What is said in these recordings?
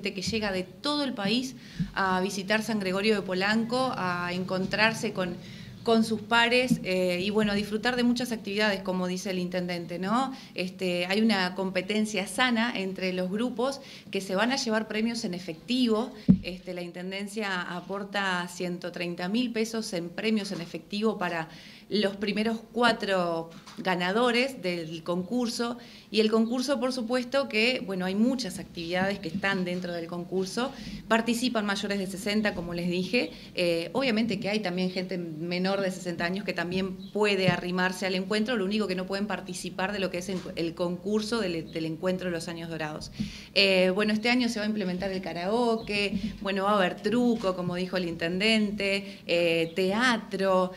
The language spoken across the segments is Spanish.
que llega de todo el país a visitar San Gregorio de Polanco, a encontrarse con con sus pares eh, y bueno, disfrutar de muchas actividades, como dice el intendente, ¿no? Este, hay una competencia sana entre los grupos que se van a llevar premios en efectivo. Este, la intendencia aporta 130 mil pesos en premios en efectivo para los primeros cuatro ganadores del concurso. Y el concurso por supuesto que bueno hay muchas actividades que están dentro del concurso. Participan mayores de 60 como les dije. Eh, obviamente que hay también gente menor de 60 años que también puede arrimarse al encuentro. Lo único que no pueden participar de lo que es el concurso del, encuentro de los años dorados. Eh, bueno este año se va a implementar el karaoke bueno va a haber truco como dijo el intendente eh, teatro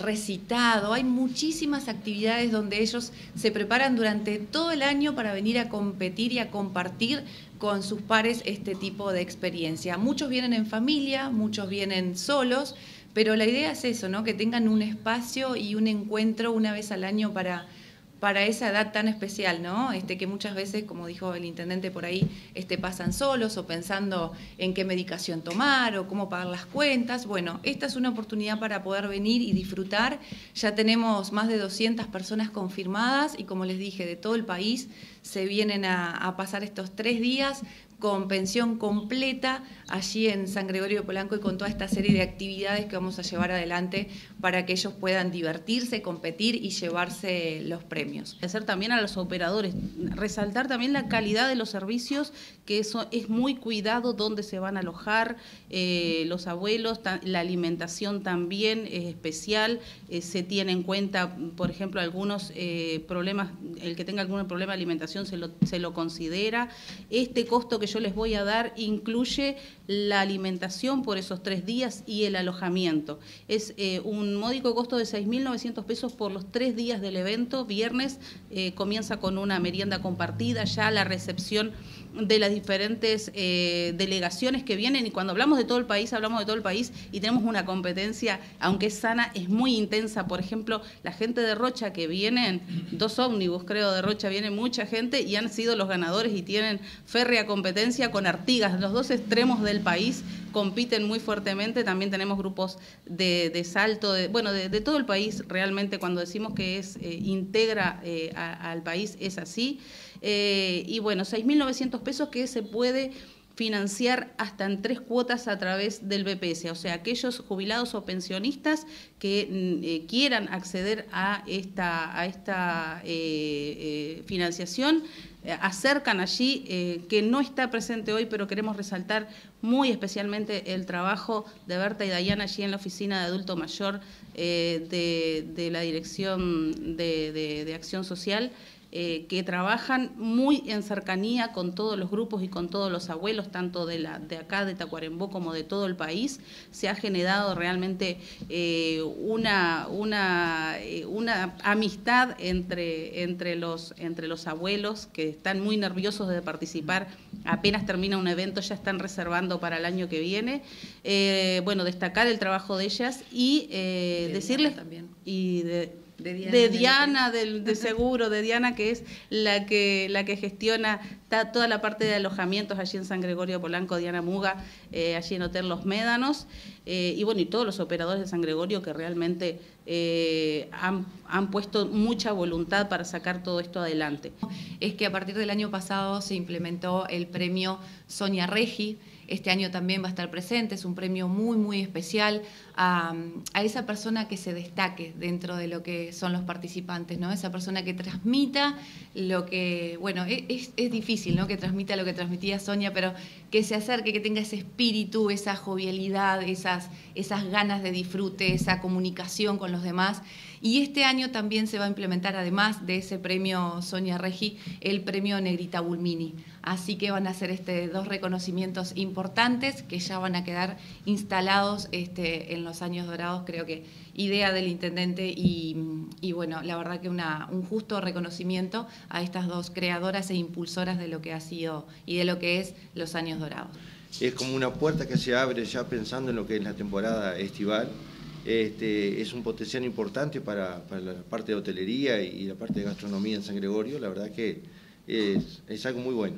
recital hay muchísimas actividades donde ellos se preparan durante todo el año para venir a competir y a compartir con sus pares este tipo de experiencia. Muchos vienen en familia, muchos vienen solos, pero la idea es eso, ¿no? Que tengan un espacio y un encuentro una vez al año para para esa edad tan especial, ¿no? Este, que muchas veces, como dijo el intendente por ahí, este, pasan solos o pensando en qué medicación tomar o cómo pagar las cuentas. Bueno, esta es una oportunidad para poder venir y disfrutar. Ya tenemos más de 200 personas confirmadas y como les dije, de todo el país se vienen a pasar estos tres días con pensión completa allí en San Gregorio de Polanco y con toda esta serie de actividades que vamos a llevar adelante para que ellos puedan divertirse, competir y llevarse los premios. Hacer también a los operadores, resaltar también la calidad de los servicios, que eso es muy cuidado dónde se van a alojar eh, los abuelos, la alimentación también es especial, eh, se tiene en cuenta, por ejemplo, algunos eh, problemas, el que tenga algún problema de alimentación se lo, se lo considera. Este costo que yo les voy a dar incluye la alimentación por esos tres días y el alojamiento. Es eh, un módico costo de 6.900 pesos por los tres días del evento. Viernes eh, comienza con una merienda compartida, ya la recepción de las diferentes eh, delegaciones que vienen y cuando hablamos de todo el país, hablamos de todo el país y tenemos una competencia, aunque es sana, es muy intensa. Por ejemplo, la gente de Rocha que vienen, dos ómnibus creo de Rocha, viene mucha gente y han sido los ganadores y tienen férrea competencia con Artigas, los dos extremos del país compiten muy fuertemente, también tenemos grupos de, salto, de, bueno, de, todo el país, realmente cuando decimos que es eh, integra eh, al país es así. Eh, y bueno, 6.900 pesos que se puede financiar hasta en tres cuotas a través del BPS, o sea, aquellos jubilados o pensionistas que mm, eh, quieran acceder a esta, a esta financiación, acercan allí, que no está presente hoy, pero queremos resaltar muy especialmente el trabajo de Berta y Dayana allí en la oficina de adulto mayor de, la Dirección de Acción Social, eh, que trabajan muy en cercanía con todos los grupos y con todos los abuelos, tanto de, la, de acá, de Tacuarembó, como de todo el país. Se ha generado realmente eh, una, una, eh, una amistad entre, entre, los, entre los abuelos que están muy nerviosos de participar. Apenas termina un evento, ya están reservando para el año que viene. bueno, destacar el trabajo de ellas y decirles... También. Y de, de Diana, de, seguro, de Diana, que es la que, la que gestiona toda la parte de alojamientos allí en San Gregorio Polanco, Diana Muga, eh, allí en Hotel Los Médanos, eh, y bueno, y todos los operadores de San Gregorio que realmente eh, han, han, puesto mucha voluntad para sacar todo esto adelante. Es que a partir del año pasado se implementó el premio Sonia Regi, este año también va a estar presente, es un premio muy, muy especial a, esa persona que se destaque dentro de lo que son los participantes, ¿no? Esa persona que transmita lo que, bueno, e, es, es, difícil, ¿no? Que transmita lo que transmitía Sonia, pero que se acerque, que tenga ese espíritu, esa jovialidad, esas, esas ganas de disfrute, esa comunicación con los demás. Y este año también se va a implementar, además de ese premio Sonia Regi, el premio Negrita Bulmini. Así que van a ser este, dos reconocimientos importantes que ya van a quedar instalados este, en los años dorados, creo que idea del intendente y, bueno, la verdad que una, un justo reconocimiento a estas dos creadoras e impulsoras de lo que ha sido y de lo que es los años dorados. Es como una puerta que se abre ya pensando en lo que es la temporada estival este, es un potencial importante para, la parte de hotelería y la parte de gastronomía en San Gregorio. La verdad que es, es algo muy bueno.